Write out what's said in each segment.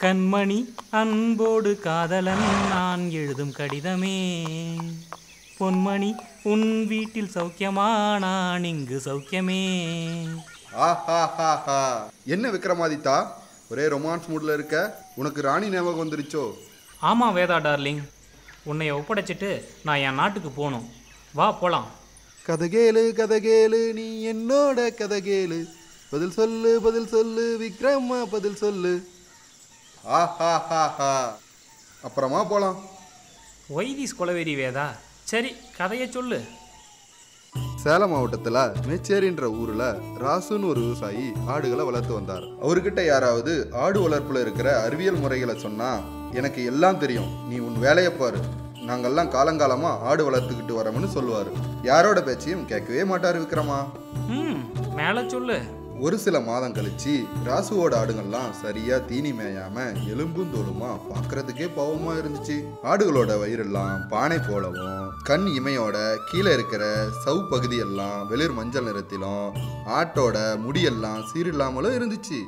கண்மணி அன்போடு காதலன் நான் எழுதும் கடிதமே. பொன்மணி உன் வீட்டில் சௌக்கியமா? நான் இங்கு சௌக்கியமே. என்ன விக்ரமாதித்தா? ஒரே ரொமான்ஸ் மூடில் இருக்க? உனக்கு ராணி ஞாபகம் வந்துருச்சோ? ஆமாம் வேதா டார்லிங். உன்னை ஒப்படைச்சிட்டு நான் என் நாட்டுக்கு போகணும். வா போகலாம் கதகேலு கதகேலு நீ என்னோட கதகேலு பதில் சொல்லு பதில் சொல்லு விக்ரமா பதில் சொல்லு. ஆஹாஹாஹா. அப்புறமா போலாம். ஒய்திஸ் கொலவெறி வேதா. சரி கதையை சொல்லு. சேலம் மாவட்டத்துல மேச்சேரின்ற ஊர்ல ராசுன்னு ஒரு விவசாயி ஆடுகளை வளர்த்து வந்தார். அவர்கிட்ட யாராவது ஆடு வளர்ப்புல இருக்கிற அறிவியல் முறைகளை சொன்னா எனக்கு எல்லாம் தெரியும். நீ உன் வேலையை பாரு. நாங்கெல்லாம் காலங்காலமா ஆடு வளர்த்துக்கிட்டு வரோம்னு சொல்லுவாரு. யாரோட பேச்சையும் கேட்கவே மாட்டார் விக்ரமா. ம் மேலே சொல்லு. ஒரு சில மாதம் கழிச்சு ராசுவோட ஆடுங்கள்லாம் சரியா தீனி மேயாம எலும்பும் தோலுமா பார்க்கறதுக்கே பாவமா இருந்துச்சு. ஆடுகளோட வயிறெல்லாம் பானை போலவும் கண் இமையோட கீழே இருக்கிற சவ் பகுதியெல்லாம் வெளிர் மஞ்சள் நிறத்திலும் ஆட்டோட முடியெல்லாம் சீரில்லாமலும் இருந்துச்சு.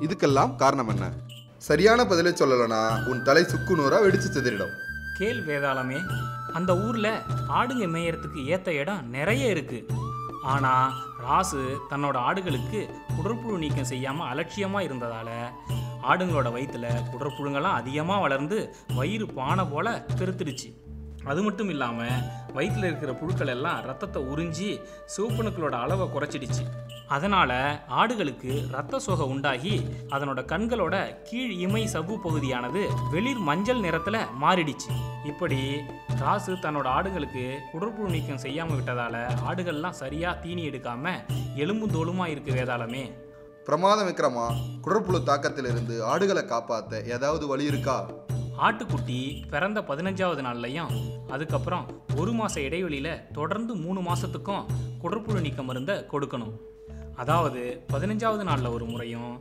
இதுக்கெல்லாம் காரணம் என்ன? சரியான பதிலை சொல்லலைன்னா உன் தலை சுக்கு நூறா வெடிச்சு சிதறிடும். கேள் வேதாளமே அந்த ஊரில் ஆடுங்க மேயறதுக்கு ஏற்ற இடம் நிறைய இருக்கு. ஆனால் ராசு தன்னோட ஆடுகளுக்கு குடற்புழு நீக்கம் செய்யாமல் அலட்சியமாக இருந்ததால் ஆடுங்களோட வயிற்றுல குடற்புழுங்கெல்லாம் அதிகமாக வளர்ந்து வயிறு பானை போல பெருத்துடுச்சு. அது மட்டும் இல்லாமல் வயிற்றில் இருக்கிற புழுக்கள் எல்லாம் ரத்தத்தை உறிஞ்சி சிவப்பணுக்களோட அளவை குறைச்சிடுச்சு. அதனால் ஆடுகளுக்கு ரத்த சோகை உண்டாகி அதனோட கண்களோட கீழ் இமை சவ்வு பகுதியானது வெளிர் மஞ்சள் நிறத்தில் மாறிடுச்சு. இப்படி ராசு தன்னோட ஆடுகளுக்கு குடற்புழு நீக்கம் செய்யாமல் விட்டதால் ஆடுகள்லாம் சரியாக தீனி எடுக்காமல் எலும்பு தோலுமாக இருக்கு வேதாளமே. பிரமாதம் விக்ரமா குடற்புழு தாக்கத்திலிருந்து ஆடுகளை காப்பாற்ற ஏதாவது வழி இருக்கா? ஆட்டுக்குட்டி பிறந்த பதினஞ்சாவது நாள்லையும் அதுக்கப்புறம் ஒரு மாத இடைவெளியில் தொடர்ந்து மூணு மாதத்துக்கும் குடற்புழு நீக்க மருந்தை கொடுக்கணும். அதாவது பதினஞ்சாவது நாளில் ஒரு முறையும்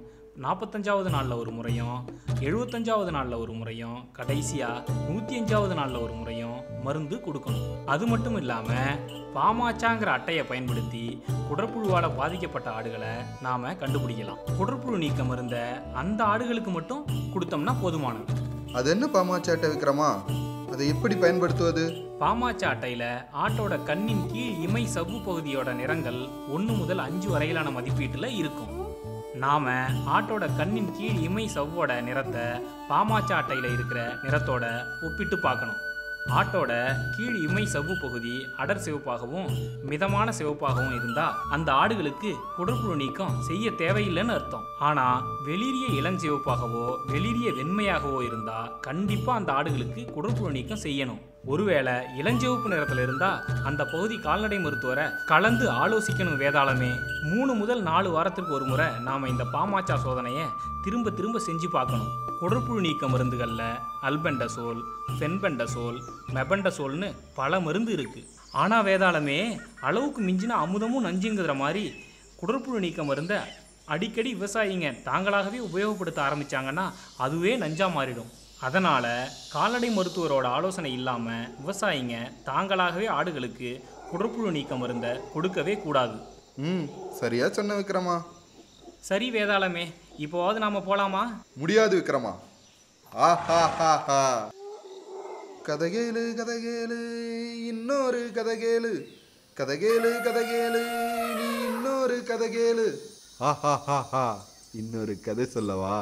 நாற்பத்தஞ்சாவது நாளில் ஒரு முறையும் எழுபத்தஞ்சாவது நாளில் ஒரு முறையும் கடைசியாக நூற்றி அஞ்சாவது நாளில் ஒரு முறையும் மருந்து கொடுக்கணும். அது மட்டும் இல்லாமல் பாமாச்சாங்கிற அட்டையை பயன்படுத்தி குடற்புழுவால் பாதிக்கப்பட்ட ஆடுகளை நாம் கண்டுபிடிக்கலாம். குடற்புழு நீக்க மருந்தை அந்த ஆடுகளுக்கு மட்டும் கொடுத்தோம்னா போதுமானது. அது என்ன பாமாச்சாட்ட விக்ரமா அதை எப்படி பயன்படுத்துவது? பாமாச்சா அட்டையில் ஆட்டோட கண்ணின் கீழ் இமை சவ்வு பகுதியோட நிறங்கள் ஒன்று முதல் அஞ்சு வரையிலான மதிப்பீட்டில் இருக்கும். நாம ஆட்டோட கண்ணின் கீழ் இமை சவ்வோட நிறத்தை பாமாச்சா அட்டையில் இருக்கிற நிறத்தோட ஒப்பிட்டு பார்க்கணும். ஆட்டோட கீழ் இமை சவ்வு பகுதி அடர் சிவப்பாகவும் மிதமான சிவப்பாகவும் இருந்தா அந்த ஆடுகளுக்கு குடற்புழு நீக்கம் செய்ய தேவையில்லைன்னு அர்த்தம். ஆனா வெளிரிய இளஞ்சிவப்பாகவோ வெளிரிய வெண்மையாகவோ இருந்தா கண்டிப்பா அந்த ஆடுகளுக்கு குடற்புழு நீக்கம் செய்யணும். ஒருவேளை இளஞ்சிவப்பு நிறத்தில் இருந்தால் அந்த பகுதி கால்நடை மருத்துவரை கலந்து ஆலோசிக்கணும் வேதாளமே. மூணு முதல் நாலு வாரத்திற்கு ஒரு முறை நாம் இந்த பாமாச்சா சோதனையை திரும்ப திரும்ப செஞ்சு பார்க்கணும். குடற்புழு நீக்க மருந்துகளில் அல்பெண்டசோல் ஃபென்பெண்டசோல் மெபண்டசோல்னு பல மருந்து இருக்குது ஆனால் வேதாளமே அளவுக்கு மிஞ்சின அமுதமும் நஞ்சுங்கிற மாதிரி குடற்புழு நீக்க மருந்தை அடிக்கடி விவசாயிங்க தாங்களாகவே உபயோகப்படுத்த ஆரம்பிச்சாங்கன்னா அதுவே நஞ்சா மாறிடும். அதனால் கால்நடை மருத்துவரோட ஆலோசனை இல்லாமல் விவசாயிங்க தாங்களாகவே ஆடுகளுக்கு குடற்புழு நீக்க மருந்தை கொடுக்கவே கூடாது. ம் சரியா சொன்ன விக்ரமா. சரி வேதாளமே இப்போவாவது நாம் போகலாமா முடியாது விக்ரமா. ஆஹாஹாஹா. கதகேலு கதகேலு இன்னொரு கதகேலு. கதகேலு கதகேலு நீ இன்னொரு கதகேலு. ஆஹாஹாஹா. இன்னொரு கதை சொல்லவா?